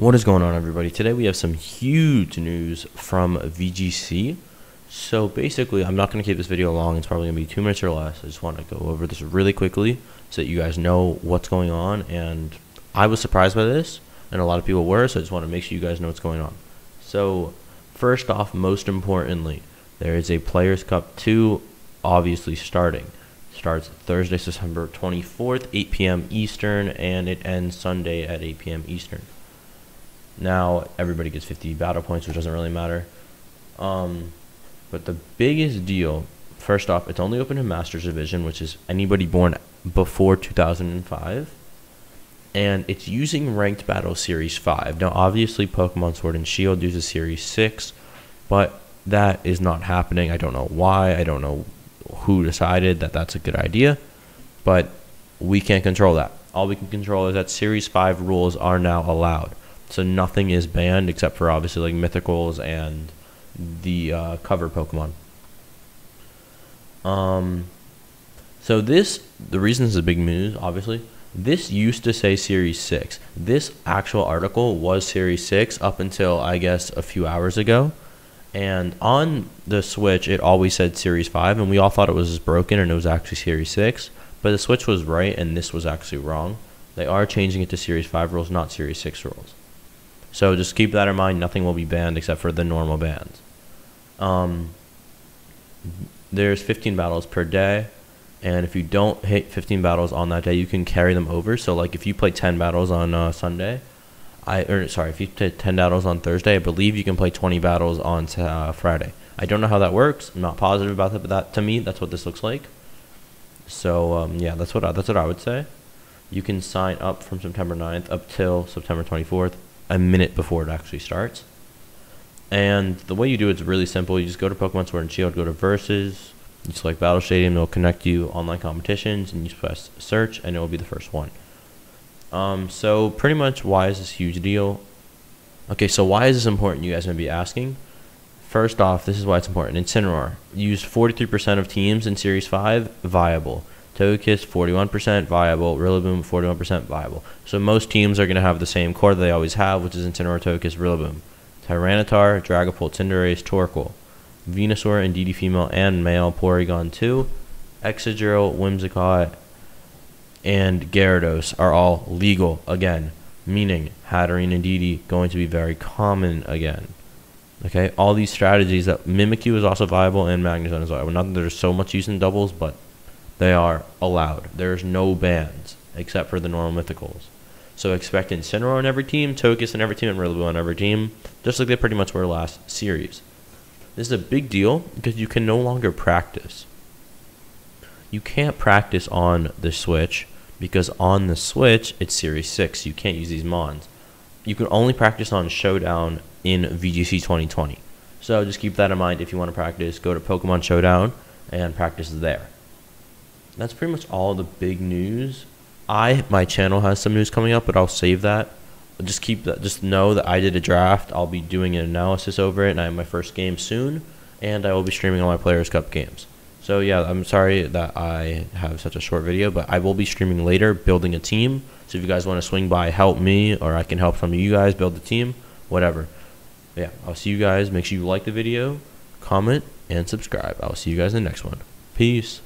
What is going on, everybody? Today we have some huge news from VGC. So basically, I'm not going to keep this video long. It's probably going to be two minutes or less. I just want to go over this really quickly so that you guys know what's going on. And I was surprised by this, and a lot of people were, so I just want to make sure you guys know what's going on. So, first off, most importantly, there is a Players' Cup 2 obviously starting. Starts Thursday, September 24th, 8 p.m. Eastern, and it ends Sunday at 8 p.m. Eastern. Now everybody gets 50 battle points, which doesn't really matter. Um, but the biggest deal, first off, it's only open to Masters Division, which is anybody born before 2005. And it's using Ranked Battle Series 5. Now, obviously, Pokemon Sword and Shield uses Series 6, but that is not happening. I don't know why. I don't know who decided that that's a good idea, but we can't control that. All we can control is that Series 5 rules are now allowed. So nothing is banned except for obviously like mythicals and the uh, cover Pokemon. Um, so this the reason this is a big news, obviously. This used to say Series Six. This actual article was Series Six up until I guess a few hours ago. And on the Switch, it always said Series 5, and we all thought it was broken and it was actually Series 6. But the Switch was right, and this was actually wrong. They are changing it to Series 5 rules, not Series 6 rules. So just keep that in mind. Nothing will be banned except for the normal bans. Um, there's 15 battles per day, and if you don't hit 15 battles on that day, you can carry them over. So like if you play 10 battles on uh, Sunday, I or sorry, if you play 10 battles on Thursday, I believe you can play 20 battles on uh, Friday. I don't know how that works. I'm not positive about that, but that to me, that's what this looks like. So um, yeah, that's what I, that's what I would say. You can sign up from September 9th up till September 24th a minute before it actually starts. And the way you do it's really simple. You just go to Pokemon Sword and Shield, go to Versus, you select Battle Stadium, it'll connect you online competitions, and you press search, and it will be the first one. Um, so pretty much, why is this huge deal? Okay, so why is this important? You guys may be asking. First off, this is why it's important. Incineroar used 43% of teams in Series 5 viable. Togekiss 41% viable, Rillaboom 41% viable. So most teams are going to have the same core that they always have, which is Incineroar, Togekiss, Rillaboom. Tyranitar, Dragapult, Cinderace, Torkoal, Venusaur, and DD female and male, Porygon 2, Excadrill, Whimsicott, and Gyarados are all legal again, meaning Hatterene and DD going to be very common again. Okay, all these strategies that Mimikyu is also viable and Magnezone is viable. Not that there's so much use in doubles, but they are allowed. There's no bans except for the normal mythicals. So expect Incineroar on every team, Togekiss on every team, and Rillaboom on every team, just like they pretty much were last series. This is a big deal because you can no longer practice. You can't practice on the Switch because on the Switch it's Series 6. You can't use these Mons. You can only practice on Showdown in VGC 2020. So just keep that in mind if you want to practice. Go to Pokemon Showdown and practice there that's pretty much all the big news. I my channel has some news coming up, but I'll save that. Just keep that. Just know that I did a draft. I'll be doing an analysis over it, and I have my first game soon, and I will be streaming all my Players Cup games. So yeah, I'm sorry that I have such a short video, but I will be streaming later, building a team. So if you guys want to swing by, help me, or I can help some of you guys build the team, whatever. Yeah, I'll see you guys. Make sure you like the video, comment, and subscribe. I'll see you guys in the next one. Peace.